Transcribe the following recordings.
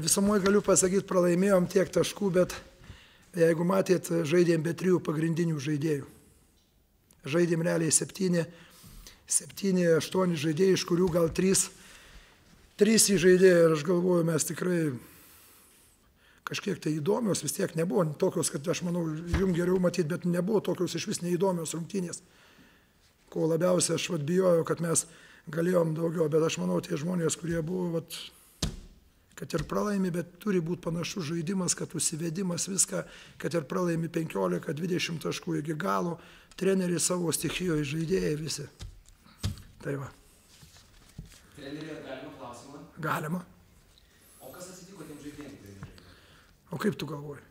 Visumoje galiu pasakyti, pralaimėjom tiek taškų, bet jeigu matėt, žaidėm be trijų pagrindinių žaidėjų. Žaidėm realiai septyni, septyni, aštuoni žaidėjai, iš kurių gal trys, trys įžaidėjai ir aš galvoju, mes tikrai kažkiek tai įdomios, vis tiek nebuvo tokios, kad aš manau, jums geriau matyti, bet nebuvo tokios iš vis neįdomios rungtynės. Ko labiausiai aš vad bijojau, kad mes galėjom daugiau, bet aš manau, tie žmonės, kurie buvo, vat, kad ir pralaimi, bet turi būti panašus žaidimas, kad užsivedimas viską, kad ir pralaimi 15-20 taškų iki galo, treneriai savo stichijoje žaidėjai visi. Tai va. Treneriai, galima klausimą? Galima. O kas atsitiko tiem žaidėjim? O kaip tu galvoji?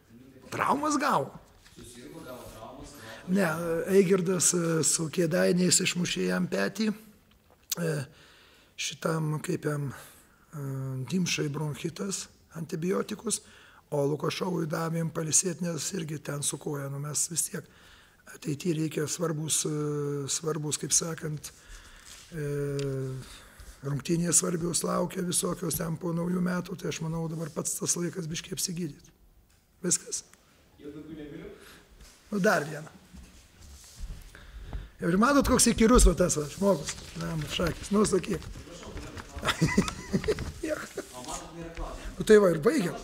Traumas gavo. Susirgo, gavo traumas? Ne, Eigirdas e, su kėdainiais išmušė jam petį. E, šitam, kaip jam, dimšai bronchitas, antibiotikus, o Lukošovui davėm palisėti, nes irgi ten su koja, nu mes vis tiek ateityje reikia svarbus, svarbus, kaip sakant, rungtynės svarbios laukia visokios ten po naujų metų, tai aš manau dabar pats tas laikas biškiai apsigydyti. Viskas. Nu dar vieną. Ir matot, koks įkyrus va tas va, žmogus. Na, šakis, nu sakyk. Nu tai va ir baigiam.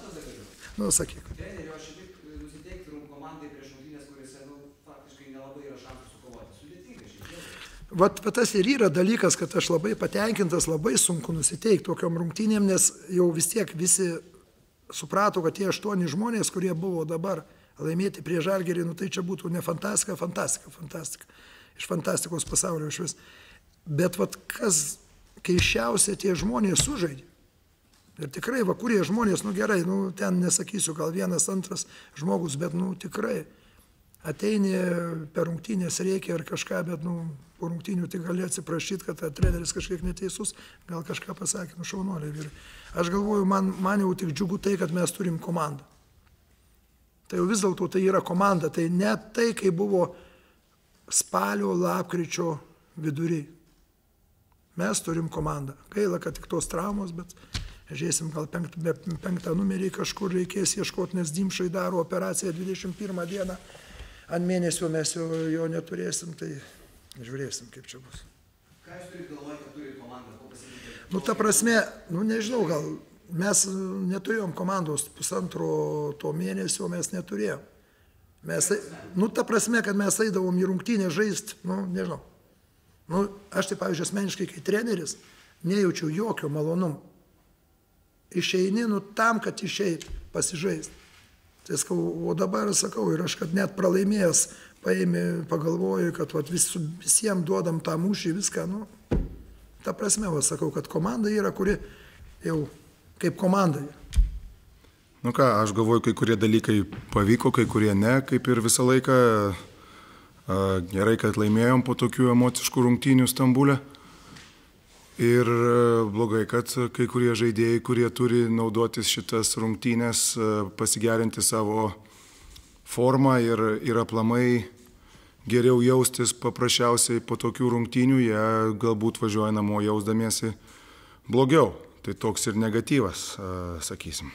Nu sakyk. Treneri, aš tiek nusiteikti rum komandai prieš rungtynės, kuriuose, nu, faktiškai nelabai yra šansų sukovoti. Sudėtinga šiek tiek. Vat, vat tas ir yra dalykas, kad aš labai patenkintas, labai sunku nusiteikti tokiam rungtynėm, nes jau vis tiek visi suprato, kad tie aštuoni žmonės, kurie buvo dabar laimėti prie žalgerį, nu tai čia būtų ne fantastika, fantastika, fantastika. Iš fantastikos pasaulio iš vis. Bet vat kas keiščiausia, tie žmonės sužaidė. Ir tikrai, va, kurie žmonės, nu gerai, nu ten nesakysiu, gal vienas, antras žmogus, bet, nu tikrai, ateini per rungtynės reikia ir kažką, bet, nu, po rungtynių tik gali atsiprašyti, kad treneris kažkiek neteisus, gal kažką pasakė, nu šaunuoliai vyrai. Aš galvoju, man, man jau tik džiugu tai, kad mes turim komandą. Tai jau vis dėlto tai yra komanda, tai ne tai, kai buvo spalio, lapkričio vidury. Mes turim komandą. Gaila, kad tik tos traumos, bet žiūrėsim, gal penkt, penktą numerį kažkur reikės ieškoti, nes Dimšai daro operaciją 21 dieną. Ant mėnesio mes jo, jo neturėsim, tai žiūrėsim, kaip čia bus. Ką jūs turite galvoje, kad turite komandą? Nu, ta prasme, nu, nežinau, gal mes neturėjom komandos pusantro to mėnesio, mes neturėjom. Mes, nu, ta prasme, kad mes eidavom į rungtynę žaisti, nu, nežinau. Nu, aš tai, pavyzdžiui, asmeniškai, kai treneris, nejaučiau jokio malonumo. Išeini, nu, tam, kad išeit, pasižaisti. Tai sakau, o dabar sakau, ir aš, kad net pralaimėjęs, paėmė, pagalvoju, kad vat, vis, visiems duodam tą mūšį, viską, nu, ta prasme, va, sakau, kad komanda yra, kuri jau kaip komanda. Yra. Nu ką, aš galvoju, kai kurie dalykai pavyko, kai kurie ne, kaip ir visą laiką. Gerai, kad laimėjom po tokių emociškų rungtynių Stambulė. Ir a, blogai, kad kai kurie žaidėjai, kurie turi naudotis šitas rungtynės, a, pasigerinti savo formą ir, ir aplamai geriau jaustis paprasčiausiai po tokių rungtynių, jie galbūt važiuoja namo jausdamiesi blogiau. Tai toks ir negatyvas, a, sakysim.